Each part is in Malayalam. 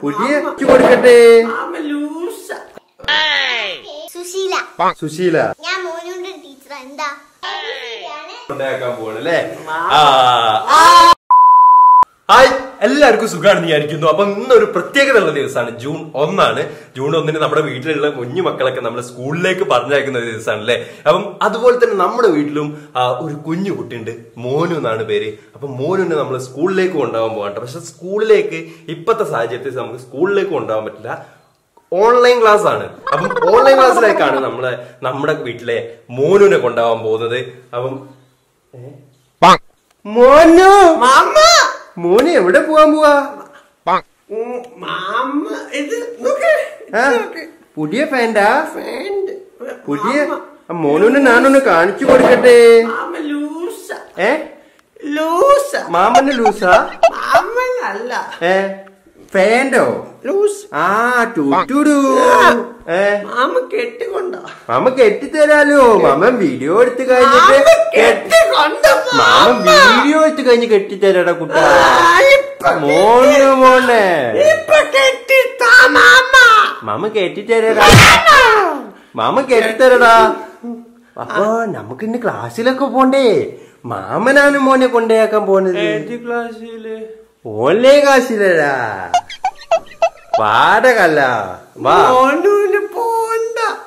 പുതിയ ഇക്ക് കൊടുക്കട്ടെ സുശീല. സുശീല. ഞാൻ മോനുണ്ട് ടീച്ചർ എന്താ? ഉണ്ടാക്കാൻ പോവാണല്ലേ ഹായ്. എല്ലാവർക്കും സുഖമാണെന്ന് വിചാരിക്കുന്നു. അപ്പൊ ഇന്നൊരു പ്രത്യേകത ഉള്ള ദിവസമാണ്. ജൂൺ ഒന്നാണ്. ജൂൺ ഒന്നിന് നമ്മുടെ വീട്ടിലുള്ള കുഞ്ഞു മക്കളൊക്കെ നമ്മുടെ സ്കൂളിലേക്ക് പറഞ്ഞയക്കുന്ന ഒരു ദിവസമാണ് അല്ലേ അപ്പം അതുപോലെ തന്നെ നമ്മുടെ വീട്ടിലും ഒരു കുഞ്ഞു കുട്ടിയുണ്ട്. മോനു എന്നാണ് പേര്. അപ്പൊ മോനുവിനെ നമ്മൾ സ്കൂളിലേക്ക് കൊണ്ടുപോകാൻ പോകണ്ട പക്ഷെ സ്കൂളിലേക്ക് ഇപ്പോഴത്തെ സാഹചര്യത്തിൽ നമുക്ക് സ്കൂളിലേക്ക് കൊണ്ടുപോകാൻ പറ്റില്ല. ഓൺലൈൻ ക്ലാസ് ആണ് അപ്പം ഓൺലൈൻ ക്ലാസ്സിലേക്കാണ് നമ്മളെ നമ്മുടെ വീട്ടിലെ മോനുവിനെ കൊണ്ടുപോകാൻ പോകുന്നത്. അപ്പം മോനു! മാമ! മോന് എവിടെ പോവാൻ പോവാ? മാമ ഇത്? പുതിയ ഫാൻഡാ? പുതിയ മോനൊന്ന് മോനുനെ ഞാനൊന്ന് കാണിച്ചു കൊടുക്കട്ടെ. ഏ? ലൂസ. മാമന് ലൂസാ? മാമനല്ല. ഏ? ഫാൻഡോ ലൂസ്. ആ ഏ? മാമ കെട്ടിക്കൊണ്ടോ? മാമ കെട്ടിത്തരാലോ. മാമൻ വീഡിയോ എടുത്തു കഴിഞ്ഞിട്ട് മാമ വീഡിയോ എടുത്തു കഴിഞ്ഞ് കെട്ടിത്തരാടാ കുട്ട. മോന് മോനെ. മാമ. കെട്ടി കെട്ടിത്തരടാ. മാമ. കെട്ടിത്തരടാ. അപ്പൊ നമുക്ക് ഇന്ന് ക്ലാസ്സിലൊക്കെ പോണ്ടേ? മാമനാണ് മോനെ കൊണ്ടേയാക്കാൻ പോണത്. ഏത് ക്ലാസ്സിൽ? ഓൺലൈൻ കാശില്ല പാടകല്ല.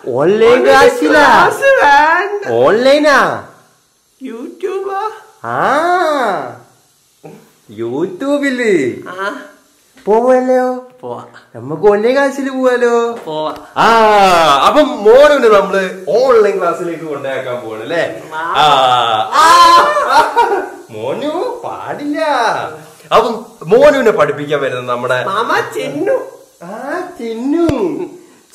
Online class ഓൺലൈനാ. യൂട്യൂബാ. ആ. യൂട്യൂബിൽ. പോവല്ലോ. പോവാ. നമുക്ക് ഓൺലൈൻ ക്ലാസ്സിൽ പോവാലോ. പോവാ. ആ അപ്പം മോനുന് നമ്മൾ ഓൺലൈൻ ക്ലാസ്സിലേക്ക് കൊണ്ടാക്കാൻ പോവാണ് അല്ലേ മോനു പാടില്ല. അപ്പം മോനുവിനെ പഠിപ്പിക്കാൻ വരുന്നത് നമ്മുടെ മാമ ചിന്നു. ആ ചിന്നു.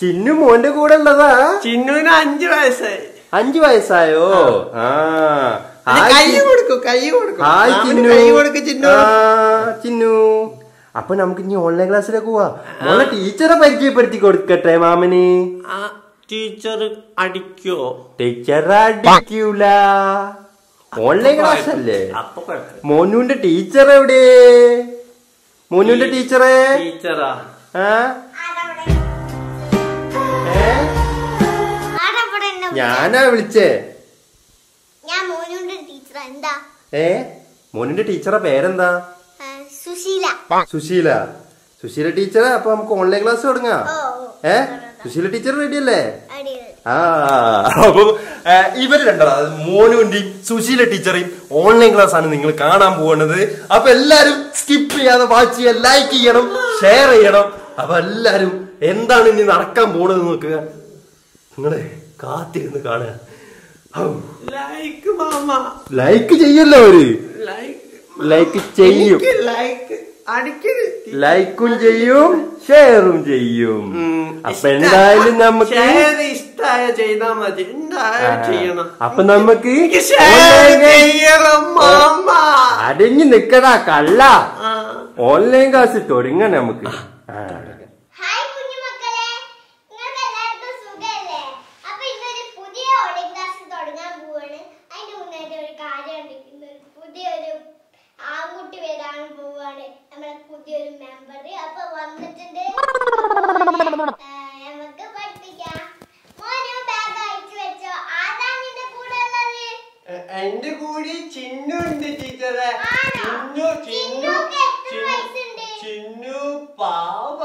ചിന്നു മോന്റെ കൂടെ ഉള്ളതാ? ചിന്നുവിന് അഞ്ചു വയസ്സായി. അഞ്ചു വയസ്സായോ? ആ. കൈ കൊടുക്കും കൈ കൊടുക്കും. ഹായ് ചിന്നു. കൈ കൊടുക്ക് ചിന്നു. ആ, ചിന്നു. അപ്പൊ നമുക്ക് ഇനി ഓൺലൈൻ ക്ലാസ്സിലേക്ക് പോവാ. മോളെ ടീച്ചറെ പരിചയപ്പെടുത്തി കൊടുക്കട്ടെ മാമന്. ആ ടീച്ചർ അടിക്കോ? ടീച്ചർ അടിക്കൂല. ഓൺലൈൻ ക്ലാസ് അല്ലേ? മോനുവിന്റെ ടീച്ചർ എവിടെ? മോനുവിന്റെ ടീച്ചറെ? ഞാനാ വിളിച്ചേ. ഏ? മോനുവിന്റെ ടീച്ചറെ പേരെന്താ? സുശീല. സുശീല. സുശീല ടീച്ചറെ? അപ്പൊ നമുക്ക് ഓൺലൈൻ ക്ലാസ് തുടങ്ങാം. ഏ? സുശീല ടീച്ചർ റെഡി അല്ലേ? ആ. അപ്പം ഏ, രണ്ടാണ് രണ്ടാ മോനുവിന്റെയും സുശീല ടീച്ചറേയും ഓൺലൈൻ ക്ലാസ് ആണ് നിങ്ങൾ കാണാൻ പോകുന്നത്. അപ്പൊ എല്ലാരും സ്കിപ്പ് ചെയ്യാതെ വാച്ച് ചെയ്യാൻ ലൈക്ക് ചെയ്യണം ഷെയർ ചെയ്യണം. അപ്പൊ എല്ലാരും എന്താണ് ഇനി നടക്കാൻ പോണത് നോക്കുക. നിങ്ങളെ കാത്തിരുന്ന് കാണുക. ലൈക്ക് ലൈക്ക് ചെയ്യല്ലോ അവർ. ലൈക്ക് ചെയ്യും. ലൈക്ക് ചെയ്യും ഷെയറും ചെയ്യും. അപ്പൊ എന്തായാലും നമുക്ക് ഇഷ്ടമായ ചെയ്താൽ ചെയ്താ മതി. അപ്പൊ നമുക്ക് അടിഞ്ഞു നിക്കടാ കള്ള. ആ. ഓൺലൈൻ ക്ലാസ് തുടങ്ങാൻ നമുക്ക് പുതിയൊരു ആൺകുട്ടി വരാൻ പോവാണ്. നമ്മളെ പുതിയൊരു മെമ്പർ അപ്പൊ വന്നിട്ടുണ്ട് ആ, നമുക്ക് പഠിപ്പിക്കാം മോനു ബാഗ് അയച്ചു വെച്ചോ ആരാ നിന്റെ കൂടെ ഉള്ളത് എ- എന്റെ കൂടി ചിന്നു ഉണ്ട് ടീച്ചറെ ആണോ? ചിന്നു ചിന്നു ചിന്നുക്ക് എത്ര ചിന്നു- വയസ്സുണ്ട്? ചിന്നു പാവ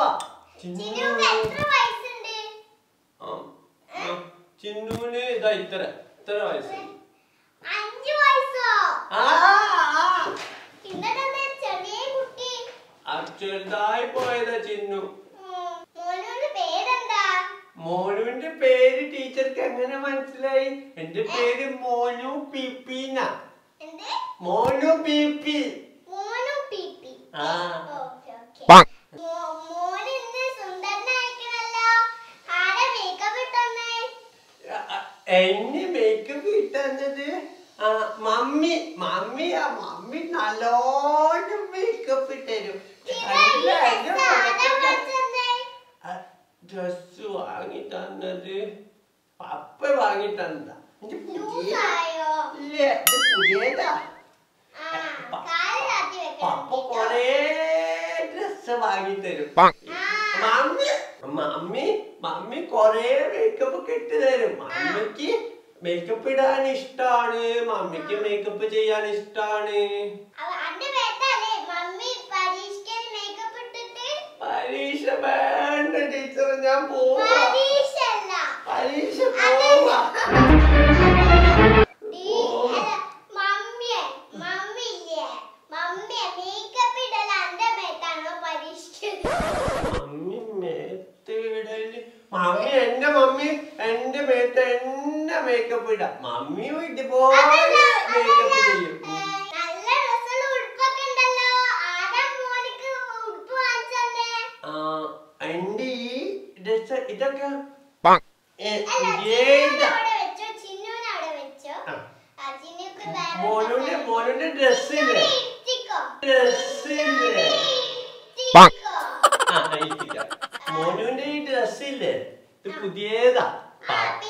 ചിന്നുക്ക് എത്ര വയസ്സുണ്ട് ആ, ആ. ചിന്നുവിന് ഇത്ര ഇത്ര വയസ്സ്? അഞ്ചു വയസ്സോ? ആ ചെറുതായി പോയതാ ചിന്നു. മോനുവിന്റെ പേര് ടീച്ചർക്ക് എങ്ങനെ മനസ്സിലായി? എന്റെ പേര് മോനു പിപ്പിന മോനു പിപ്പി വാങ്ങിയിട്ടുണ്ടാ ഇത് ഇല്ല മേക്കപ്പ് മമ്മിക്ക് മേക്കപ്പ് ഇടാൻ ഇഷ്ടാണ്. മമ്മിക്ക് മേക്കപ്പ് ചെയ്യാൻ ഇഷ്ടാണ്. പരീക്ഷ വേണ്ട ടീച്ചർ ഞാൻ പോവാ. പരീക്ഷ മമ്മി എന്റെ മമ്മി എന്റെ മേത്ത് എന്നെ മേക്കപ്പ് ഇടാം. മമ്മിയും ഇതുപോലെ മേക്കപ്പ് ചെയ്യും. ഇതൊക്കെ മോനുന്റെ മോനുന്റെ ഡ്രസ്സിൽ ഡ്രസ്സിൽ മോനുവിന്റെ ഈ ഡ്രസ്സില്ലേ? ഇത് പുതിയതാ. പപ്പ.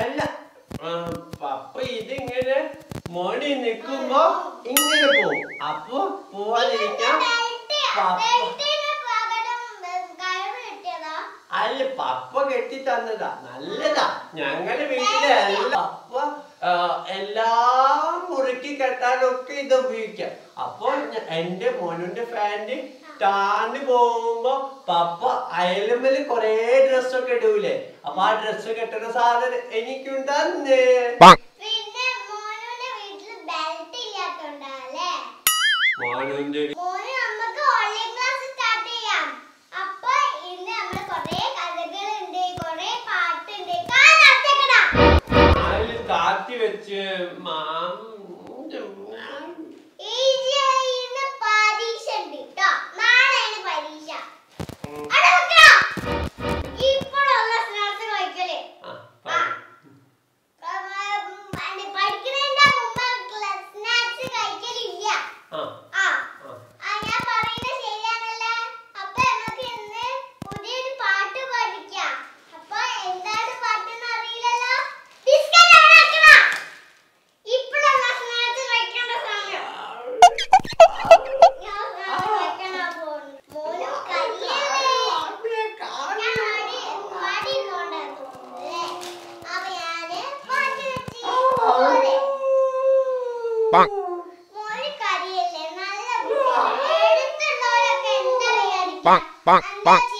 അല്ല പപ്പ ഇതിങ്ങനെ മോണി നിക്കുമ്പോ ഇങ്ങനെ പോവും. അപ്പൊ പോവാതിരിക്കാൻ പപ്പ അല്ല പപ്പ കെട്ടി തന്നതാ. നല്ലതാ. ഞങ്ങളുടെ വീട്ടിലെ പപ്പ എല്ലാ മുറുക്കി കെട്ടാനൊക്കെ ഇത് ഉപയോഗിക്കാം. അപ്പൊ എന്റെ മോനുന്റെ ഫാന്റ് താന്ന് പോകുമ്പോ പപ്പ അയലുമ്മൽ കൊറേ ഡ്രസ്സൊക്കെ ഇടൂലേ. അപ്പൊ ആ ഡ്രസ് കെട്ടുന്ന സാധനം എനിക്കുണ്ടെന്നേ. മോനുന്റെ activate, uh, mom. 棒棒棒。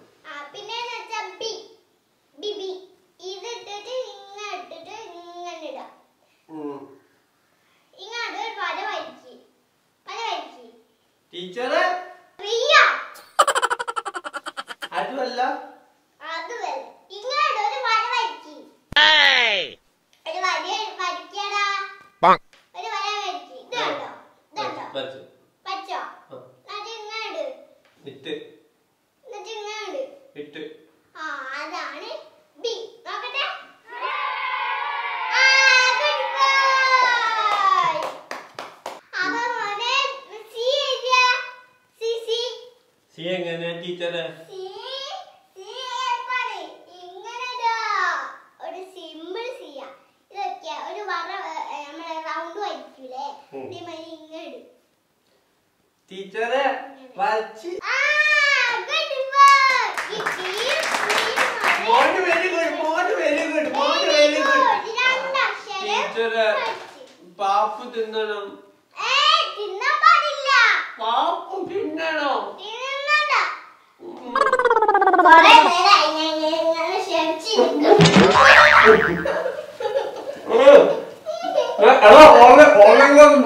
വരച്ചു പച്ചോ എന്നിട്ട് ഇട്ട്. എന്നിട്ട് ഇങ്ങോട്ട് ആ അതാണ് ബി നോക്കട്ടെ. സി എങ്ങനെ ടീച്ചറെ ടീച്ചറെ വരച്ച്. മോന് വെരി ഗുഡ് മോന് വെരി ഗുഡ് മോന് വെരി ഗുഡ് ടീച്ചറെ പാപ്പ് തിന്നണം. പാപ്പ് തിന്നണം. തിന്നണ്ട. കൊറേ നേരമായി ഞാൻ ഇങ്ങനെ ക്ഷമിച്ചിരിക്കുന്നു. എടാ ഓളെ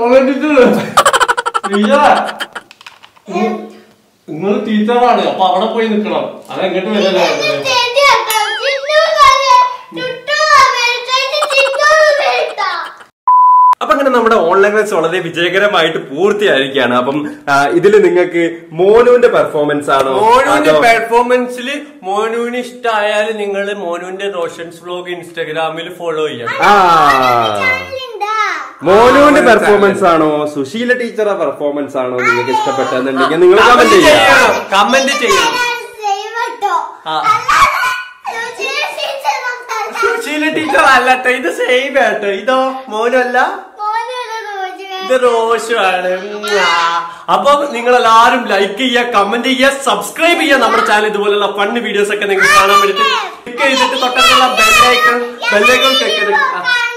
ഓളെ ടീച്ചർ നിങ്ങൾ ടീച്ചറാണ് അപ്പൊ അവിടെ പോയി നിക്കണം. അതെങ്ങോട്ട് വരല്ലേ? അപ്പൊ അങ്ങനെ നമ്മുടെ ഓൺലൈൻ ക്ലാസ് വളരെ വിജയകരമായിട്ട് പൂർത്തിയായിരിക്കുകയാണ്. അപ്പം ഇതിൽ നിങ്ങൾക്ക് മോനുവിന്റെ പെർഫോമൻസ് ആണോ? മോനുവിന്റെ പെർഫോമൻസിൽ മോനുവിന് ഇഷ്ടമായാൽ നിങ്ങൾ മോനുവിന്റെ റോഷൻസ് ബ്ലോഗ് ഇൻസ്റ്റാഗ്രാമിൽ ഫോളോ ചെയ്യാം. ആ. മോനുവിന്റെ പെർഫോമൻസ് ആണോ? സുശീല ടീച്ചറെ പെർഫോമൻസ് ആണോ നിങ്ങൾക്ക് ഇഷ്ടപ്പെട്ടെന്നുണ്ടെങ്കിൽ നിങ്ങൾ കമന്റ് ചെയ്യാം കമന്റ്. സുശീല ടീച്ചർ അല്ലട്ടോ ഇത് സെയിം ആട്ടോ. ഇതോ മോനല്ല? ഇത് റോഷുമാണ് അപ്പൊ നിങ്ങൾ എല്ലാവരും ലൈക്ക് ചെയ്യുക കമന്റ് ചെയ്യുക സബ്സ്ക്രൈബ് ചെയ്യുക നമ്മുടെ ചാനൽ ഇതുപോലുള്ള ഫണ്ട് വീഡിയോസ് ഒക്കെ നിങ്ങൾക്ക് കാണാൻ വേണ്ടിട്ട് ക്ലിക്ക് ചെയ്തിട്ട് തൊട്ടടുത്തുള്ള ബെല്ലൈക്കൺ ബെല്ലൈക്കൺ ക്ലിക്ക് കസാല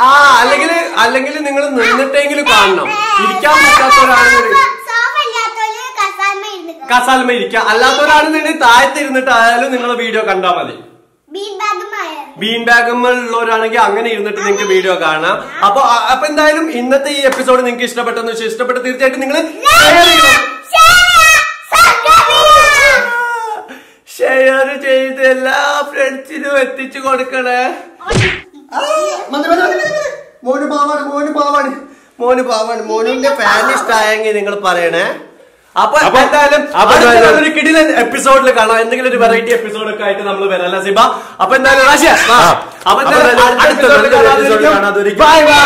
ആ അല്ലെങ്കിൽ അല്ലെങ്കിൽ നിങ്ങൾ നിന്നിട്ടെങ്കിലും കാണണം. ഇരിക്കാൻ പറ്റാത്തവരാണെന്നുണ്ടെങ്കിൽ കസാൽമ ഇല്ലാത്തോൽ കസാലമ താഴത്ത് ഇരുന്നിട്ട് ആയാലും നിങ്ങൾ വീഡിയോ കണ്ടാൽ മതി. ബീൻ ബാഗുമുള്ളവരാണെങ്കിൽ അങ്ങനെ ഇരുന്നിട്ട് നിങ്ങൾക്ക് വീഡിയോ കാണാം. അപ്പൊ അപ്പൊ എന്തായാലും ഇന്നത്തെ ഈ എപ്പിസോഡ് നിങ്ങൾക്ക് ഇഷ്ടപ്പെട്ടെന്ന് വെച്ചാൽ ഇഷ്ടപ്പെട്ട് തീർച്ചയായിട്ടും നിങ്ങൾ എല്ലാ ഫ്രണ്ട്സിനും എത്തിച്ചു കൊടുക്കണേ. മോന് പാവാണ് മോന് പാവാണ്. മോന് പാവാണ്. മോനുവിന്റെ ഫാൻ ഇഷ്ടമായെങ്കിൽ നിങ്ങൾ പറയണേ. അപ്പൊ എന്തായാലും അടുത്ത ഒരു കിടിലൻ എപ്പിസോഡിൽ കാണാം. എന്തെങ്കിലും ഒരു വെറൈറ്റി എപ്പിസോഡ് ഒക്കെ ആയിട്ട് നമ്മൾ വരാം സിബ? അപ്പൊ എന്തായാലും ബൈ വാ.